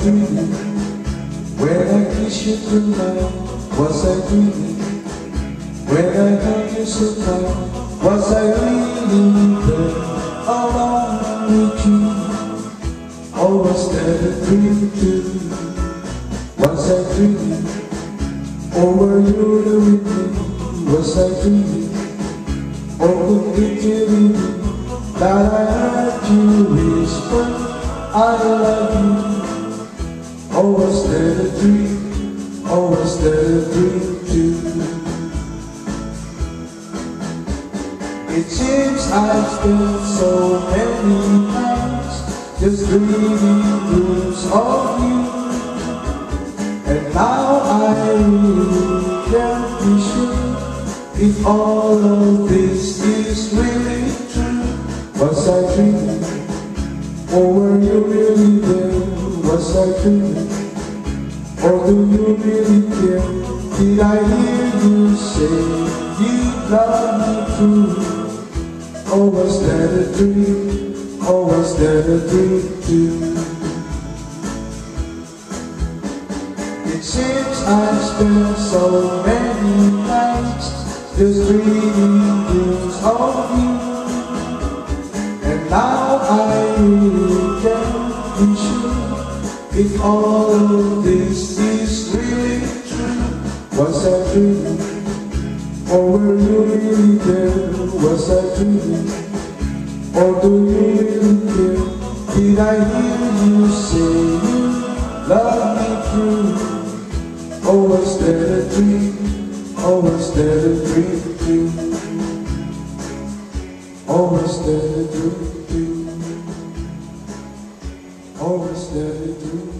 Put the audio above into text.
dreaming? When I kiss you tonight, was I dreaming? When I hug you so tight, was I really there alone with you? Or was that a dream too? Was I dreaming? Or were you there with me? Was I dreaming? Or could it be that I heard you whisper, I love you? Or was that a dream? Or was that a dream too? It seems I've spent so many nights just dreaming dreams of you And now I really can't be sure if all of this is really true Was I dreaming? Or were you really there? Was I dreaming? Or do you really care? Did I hear you say you love me true? Or was that a dream? Or was that a dream too? It seems I've spent so many nights Just dreaming dreams of you If all of this is really true Was I dreaming? Or were you really there? Was I dreaming? Or do you really care? Did I hear you say you love me true? Or was that a dream? Or was that a dream? Or was that a dream? Or was that a dream too?